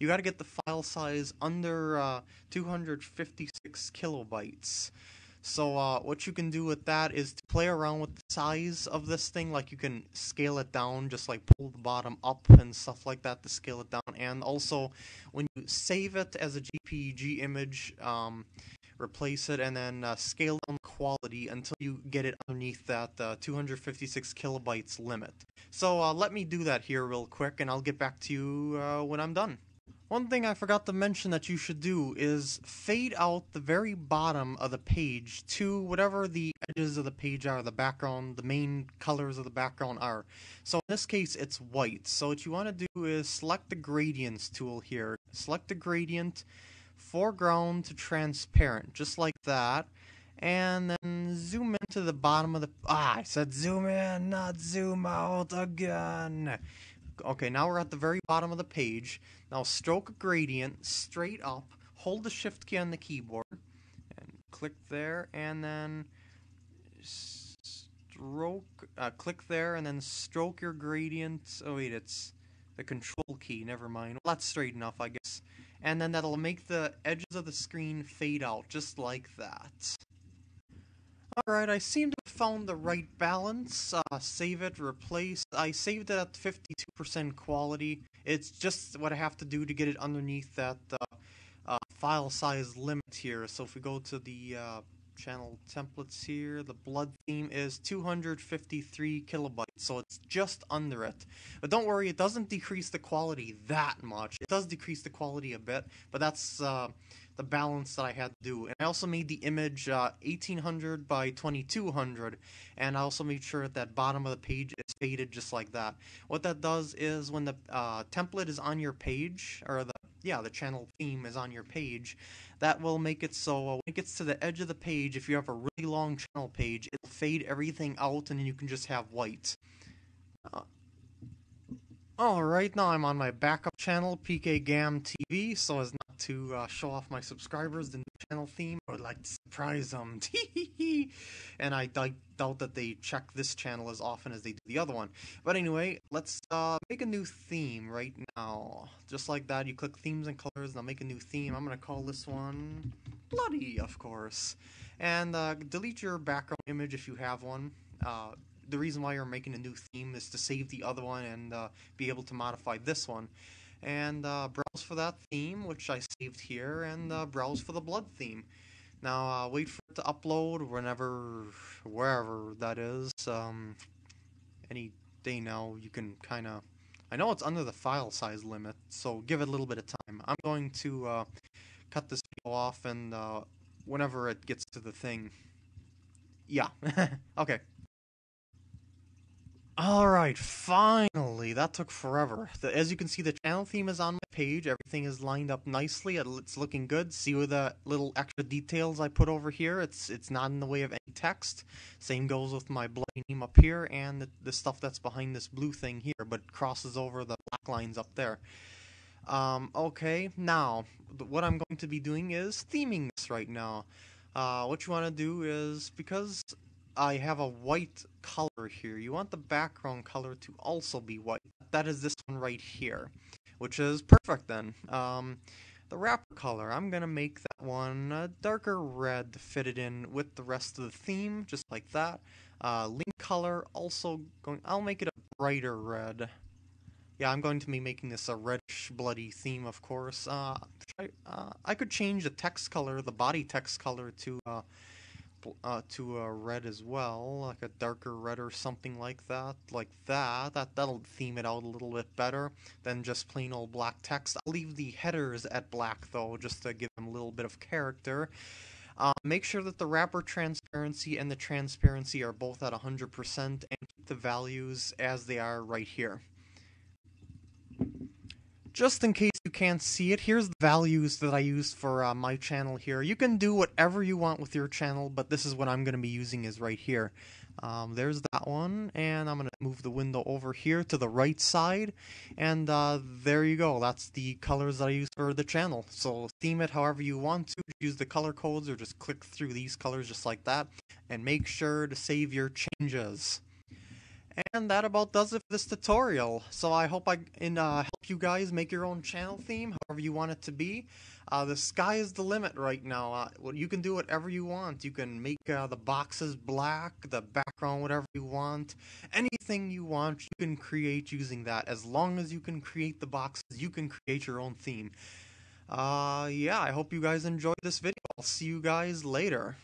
you got to get the file size under uh, 256 kilobytes. So uh, what you can do with that is to play around with the size of this thing. Like you can scale it down, just like pull the bottom up and stuff like that to scale it down. And also, when you save it as a JPEG image, um, replace it and then uh, scale down the quality until you get it underneath that uh, 256 kilobytes limit. So uh, let me do that here real quick, and I'll get back to you uh, when I'm done. One thing I forgot to mention that you should do is fade out the very bottom of the page to whatever the edges of the page are, the background, the main colors of the background are. So in this case, it's white. So what you want to do is select the gradients tool here. Select the gradient, foreground to transparent, just like that. And then zoom into the bottom of the... Ah, I said zoom in, not zoom out again. Okay, now we're at the very bottom of the page. Now stroke a gradient straight up, hold the shift key on the keyboard, and click there, and then stroke, uh, click there, and then stroke your gradient. Oh wait, it's the control key, never mind. Well, that's straight enough, I guess. And then that'll make the edges of the screen fade out, just like that. Alright, I seem to have found the right balance. Uh, save it, replace. I saved it at 52% quality. It's just what I have to do to get it underneath that uh, uh, file size limit here. So if we go to the uh, channel templates here, the blood theme is 253 kilobytes, so it's just under it. But don't worry, it doesn't decrease the quality that much. It does decrease the quality a bit, but that's uh, the balance that I had to do. And I also made the image uh, 1800 by 2200, and I also made sure that bottom of the page is faded just like that. What that does is when the uh, template is on your page, or the yeah, the channel theme is on your page, that will make it so when it gets to the edge of the page, if you have a really long channel page, it'll fade everything out and then you can just have white. Uh, Alright, now I'm on my backup channel, PK Gam TV, so as not to uh, show off my subscribers the new channel theme, I would like to surprise them. and I, I, doubt that they check this channel as often as they do the other one. But anyway, let's uh, make a new theme right now. Just like that, you click themes and colors, and I'll make a new theme. I'm going to call this one Bloody, of course. And uh, delete your background image if you have one. Uh, the reason why you're making a new theme is to save the other one and uh, be able to modify this one. And uh, browse for that theme, which I saved here, and uh, browse for the blood theme. Now, uh, wait for it to upload whenever, wherever that is. Um, any day now, you can kind of... I know it's under the file size limit, so give it a little bit of time. I'm going to uh, cut this video off, and uh, whenever it gets to the thing... Yeah. okay. Alright, finally! That took forever. The, as you can see, the channel theme is on my page. Everything is lined up nicely. It's looking good. See with the little extra details I put over here? It's it's not in the way of any text. Same goes with my bloody name up here and the, the stuff that's behind this blue thing here, but crosses over the black lines up there. Um, okay, now, what I'm going to be doing is theming this right now. Uh, what you want to do is, because I have a white color here. You want the background color to also be white. That is this one right here, which is perfect then. Um, the wrapper color, I'm going to make that one a darker red to fit it in with the rest of the theme, just like that. Uh, link color, also going, I'll make it a brighter red. Yeah, I'm going to be making this a reddish, bloody theme, of course. Uh, I, uh, I could change the text color, the body text color to uh, to a red as well, like a darker red or something like that, like that. That that'll theme it out a little bit better than just plain old black text. I'll leave the headers at black though, just to give them a little bit of character. Uh, make sure that the wrapper transparency and the transparency are both at 100% and keep the values as they are right here. Just in case you can't see it, here's the values that I use for uh, my channel here. You can do whatever you want with your channel, but this is what I'm going to be using is right here. Um, there's that one, and I'm going to move the window over here to the right side, and uh, there you go. That's the colors that I use for the channel. So theme it however you want to. Use the color codes or just click through these colors just like that, and make sure to save your changes. And that about does it for this tutorial. So I hope I in, uh, you guys make your own channel theme, however you want it to be. Uh, the sky is the limit right now. Uh, you can do whatever you want. You can make uh, the boxes black, the background whatever you want. Anything you want, you can create using that. As long as you can create the boxes, you can create your own theme. Uh, yeah, I hope you guys enjoyed this video. I'll see you guys later.